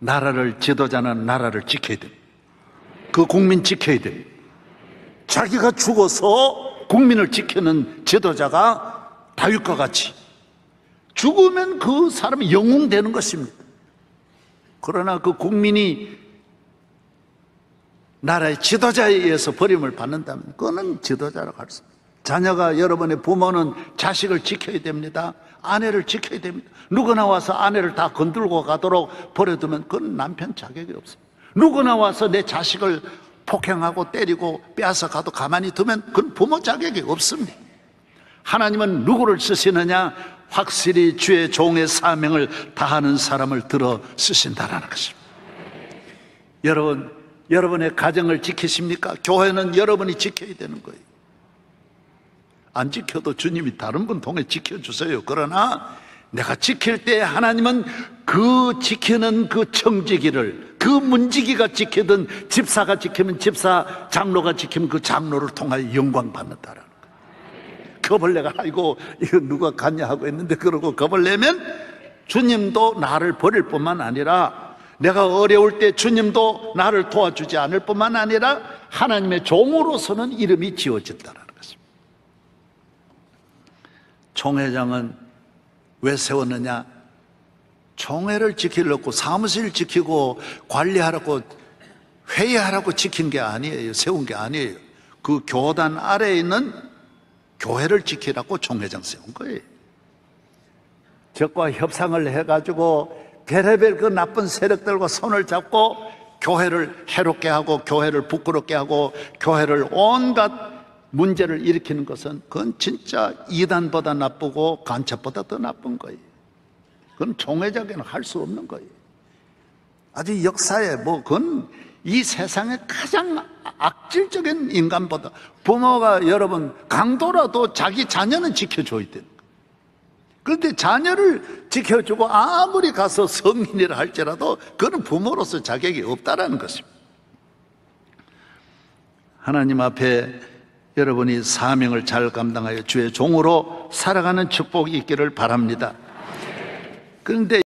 나라를 지도자는 나라를 지켜야 돼. 그 국민 지켜야 돼. 자기가 죽어서 국민을 지키는 지도자가 다윗과 같이 죽으면 그 사람이 영웅 되는 것입니다. 그러나 그 국민이 나라의 지도자에 의해서 버림을 받는다면 그거는 지도자라고 할수 없습니다. 자녀가 여러분의 부모는 자식을 지켜야 됩니다. 아내를 지켜야 됩니다. 누구나 와서 아내를 다 건들고 가도록 버려두면 그건 남편 자격이 없습니다. 누구나 와서 내 자식을 폭행하고 때리고 빼앗아 가도 가만히 두면 그건 부모 자격이 없습니다. 하나님은 누구를 쓰시느냐? 확실히 주의 종의 사명을 다하는 사람을 들어 쓰신다라는 것입니다. 여러분, 여러분의 가정을 지키십니까? 교회는 여러분이 지켜야 되는 거예요. 안 지켜도 주님이 다른 분 통해 지켜주세요. 그러나 내가 지킬 때 하나님은 그 지키는 그 청지기를 그 문지기가 지키든 집사가 지키면 집사, 장로가 지키면 그 장로를 통하여 영광 받는다라는 거예요. 겁을 내가 아이고 이거 누가 갔냐 하고 했는데 그러고 겁을 내면 주님도 나를 버릴 뿐만 아니라 내가 어려울 때 주님도 나를 도와주지 않을 뿐만 아니라 하나님의 종으로서는 이름이 지어진다라 총회장은 왜 세웠느냐? 총회를 지키려고 사무실 지키고 관리하라고 회의하라고 지킨 게 아니에요. 세운 게 아니에요. 그 교단 아래에 있는 교회를 지키라고 총회장 세운 거예요. 적과 협상을 해가지고 별의별 그 나쁜 세력들과 손을 잡고 교회를 해롭게 하고 교회를 부끄럽게 하고 교회를 온갖 문제를 일으키는 것은 그건 진짜 이단보다 나쁘고 간첩보다 더 나쁜 거예요. 그건 총회장에는 할 수 없는 거예요. 아주 역사에 뭐 그건 이 세상의 가장 악질적인 인간보다 부모가 여러분 강도라도 자기 자녀는 지켜줘야 돼요. 그런데 자녀를 지켜주고 아무리 가서 성인이라 할지라도 그는 부모로서 자격이 없다라는 것입니다. 하나님 앞에 여러분이 사명을 잘 감당하여 주의 종으로 살아가는 축복이 있기를 바랍니다. 그런데